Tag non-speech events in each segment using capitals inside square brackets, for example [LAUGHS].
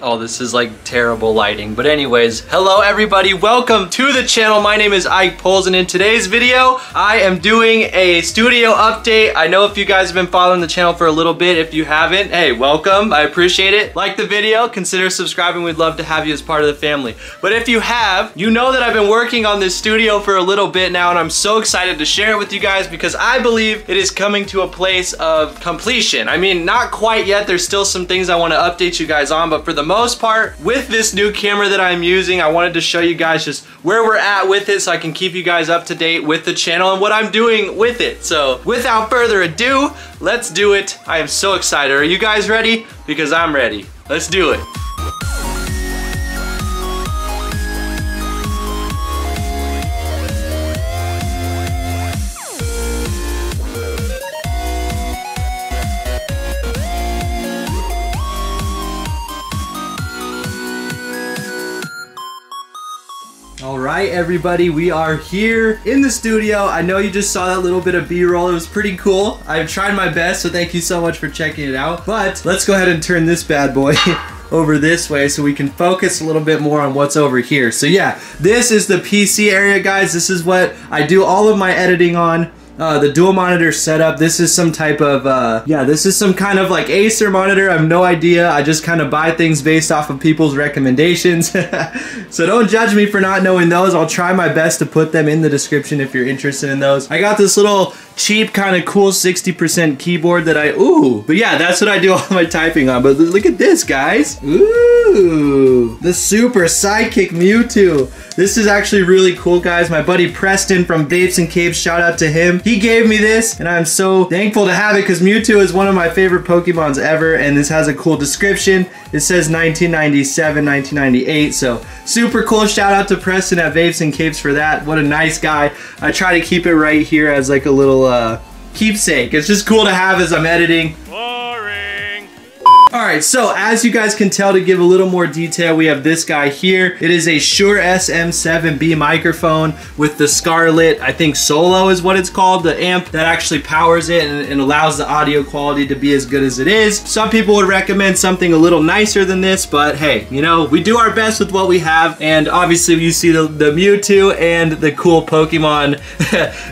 Oh, this is like terrible lighting. But anyways, hello everybody. Welcome to the channel. My name is Ike Pulls and in today's video, I am doing a studio update. I know if you guys have been following the channel for a little bit. If you haven't, hey, welcome. I appreciate it. Like the video, consider subscribing. We'd love to have you as part of the family. But if you have, you know that I've been working on this studio for a little bit now and I'm so excited to share it with you guys because I believe it is coming to a place of completion. I mean, not quite yet. There's still some things I want to update you guys on, but for the most part, with this new camera that I'm using, I wanted to show you guys just where we're at with it so I can keep you guys up to date with the channel and what I'm doing with it. So without further ado, let's do it. I am so excited. Are you guys ready? Because I'm ready. Let's do it. Right, everybody, we are here in the studio. I know you just saw that little bit of B-roll. It was pretty cool. I've tried my best, so thank you so much for checking it out. But let's go ahead and turn this bad boy [LAUGHS] over this way so we can focus a little bit more on what's over here. So yeah, this is the PC area, guys. This is what I do all of my editing on. Uh, the dual monitor setup. This is some type of, uh, yeah, this is some kind of like Acer monitor. I have no idea. I just kind of buy things based off of people's recommendations. [LAUGHS] so don't judge me for not knowing those. I'll try my best to put them in the description if you're interested in those. I got this little cheap kind of cool 60% keyboard that I, ooh, but yeah, that's what I do [LAUGHS] all my typing on. But look at this, guys. Ooh, the super sidekick Mewtwo. This is actually really cool, guys. My buddy Preston from Vapes and Capes, shout out to him. He gave me this, and I'm so thankful to have it because Mewtwo is one of my favorite Pokemons ever, and this has a cool description. It says 1997, 1998, so super cool. Shout out to Preston at Vapes and Capes for that. What a nice guy. I try to keep it right here as like a little uh, keepsake. It's just cool to have as I'm editing. Alright, so as you guys can tell to give a little more detail, we have this guy here. It is a Shure SM7B microphone with the Scarlett, I think Solo is what it's called, the amp that actually powers it and, and allows the audio quality to be as good as it is. Some people would recommend something a little nicer than this, but hey, you know, we do our best with what we have, and obviously you see the, the Mewtwo and the cool Pokemon.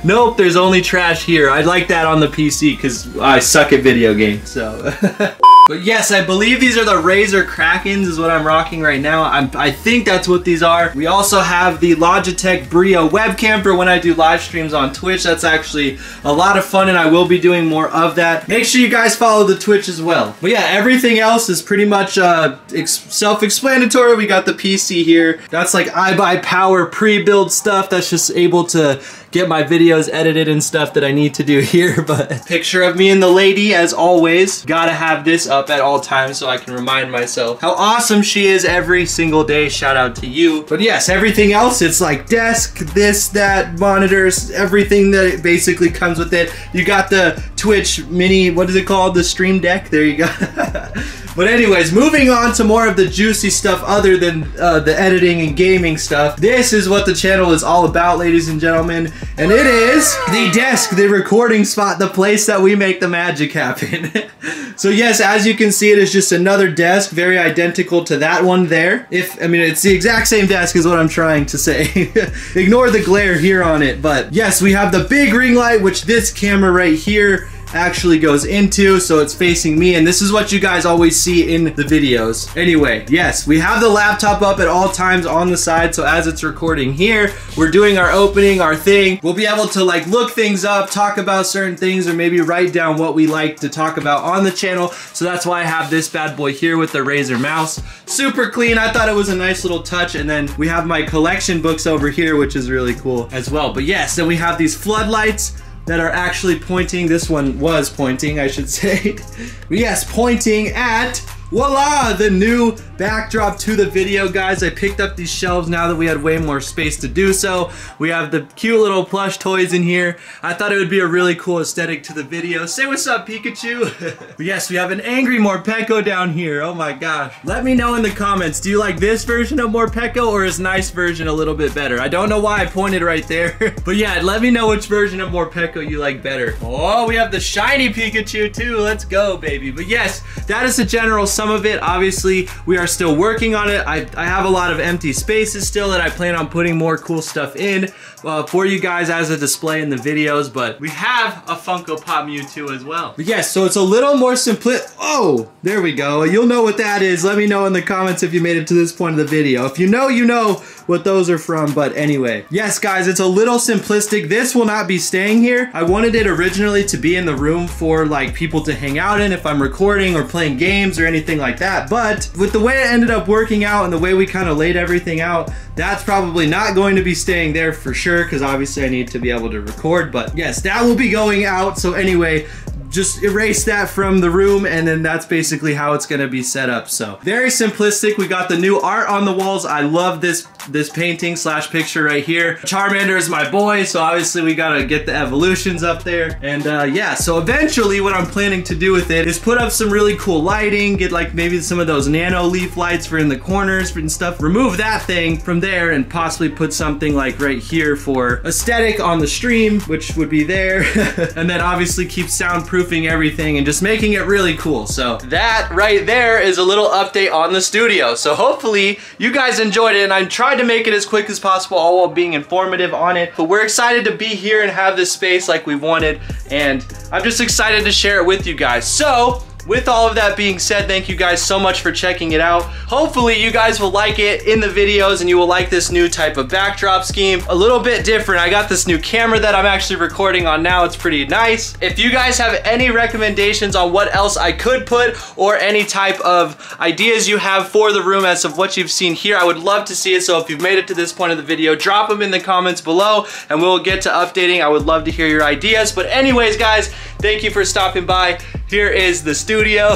[LAUGHS] nope, there's only trash here. I like that on the PC because I suck at video games, so... [LAUGHS] But yes, I believe these are the Razer Krakens is what I'm rocking right now. I'm, i think that's what these are. We also have the Logitech Brio webcam for when I do live streams on Twitch. That's actually a lot of fun and I will be doing more of that. Make sure you guys follow the Twitch as well. But yeah, everything else is pretty much uh, self-explanatory. We got the PC here. That's like iBUYPOWER pre-build stuff that's just able to get my videos edited and stuff that I need to do [LAUGHS] here, but picture of me and the lady as always. Gotta have this up at all times so I can remind myself how awesome she is every single day. Shout out to you. But yes, everything else, it's like desk, this, that, monitors, everything that basically comes with it. You got the Twitch mini, what is it called? The Stream Deck, there you go. [LAUGHS] But anyways, moving on to more of the juicy stuff other than uh, the editing and gaming stuff. This is what the channel is all about, ladies and gentlemen. And it is the desk, the recording spot, the place that we make the magic happen. [LAUGHS] so yes, as you can see, it is just another desk, very identical to that one there. If, I mean, it's the exact same desk is what I'm trying to say. [LAUGHS] Ignore the glare here on it. But yes, we have the big ring light, which this camera right here actually goes into so it's facing me and this is what you guys always see in the videos. Anyway yes we have the laptop up at all times on the side so as it's recording here we're doing our opening our thing. We'll be able to like look things up talk about certain things or maybe write down what we like to talk about on the channel. So that's why I have this bad boy here with the Razer mouse. Super clean. I thought it was a nice little touch. And then we have my collection books over here which is really cool as well. But yes then we have these floodlights that are actually pointing, this one was pointing, I should say. [LAUGHS] yes, pointing at Voila! The new backdrop to the video, guys. I picked up these shelves now that we had way more space to do so. We have the cute little plush toys in here. I thought it would be a really cool aesthetic to the video. Say what's up, Pikachu! [LAUGHS] yes, we have an angry Morpeko down here. Oh my gosh. Let me know in the comments, do you like this version of Morpeko or is nice version a little bit better? I don't know why I pointed right there. [LAUGHS] but yeah, let me know which version of Morpeko you like better. Oh, we have the shiny Pikachu too. Let's go, baby. But yes, that is the general some of it. Obviously, we are still working on it. I, I have a lot of empty spaces still that I plan on putting more cool stuff in uh, for you guys as a display in the videos, but we have a Funko Pop Mewtwo as well. But yes, so it's a little more simpli- Oh, there we go. You'll know what that is. Let me know in the comments if you made it to this point of the video. If you know, you know what those are from, but anyway. Yes, guys, it's a little simplistic. This will not be staying here. I wanted it originally to be in the room for like people to hang out in if I'm recording or playing games or anything like that, but with the way it ended up working out and the way we kind of laid everything out, that's probably not going to be staying there for sure because obviously I need to be able to record, but yes, that will be going out. So anyway, just erase that from the room and then that's basically how it's gonna be set up. So very simplistic. We got the new art on the walls. I love this this painting slash picture right here. Charmander is my boy, so obviously we gotta get the evolutions up there. And uh, yeah, so eventually what I'm planning to do with it is put up some really cool lighting, get like maybe some of those Nanoleaf lights for in the corners and stuff. Remove that thing from there and possibly put something like right here for aesthetic on the stream, which would be there. [LAUGHS] and then obviously keep soundproofing everything and just making it really cool. So that right there is a little update on the studio. So hopefully you guys enjoyed it and I tried to make it as quick as possible all while being informative on it. But we're excited to be here and have this space like we wanted and I'm just excited to share it with you guys. So with all of that being said, thank you guys so much for checking it out. Hopefully you guys will like it in the videos and you will like this new type of backdrop scheme. A little bit different. I got this new camera that I'm actually recording on now. It's pretty nice. If you guys have any recommendations on what else I could put or any type of ideas you have for the room as of what you've seen here, I would love to see it. So if you've made it to this point of the video, drop them in the comments below and we'll get to updating. I would love to hear your ideas. But anyways, guys, thank you for stopping by. Here is the studio. [LAUGHS]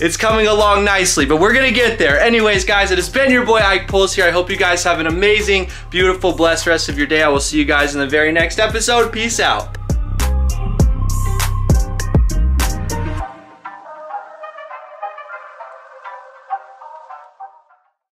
it's coming along nicely, but we're gonna get there. Anyways, guys, it has been your boy Ike Pulls here. I hope you guys have an amazing, beautiful, blessed rest of your day. I will see you guys in the very next episode. Peace out.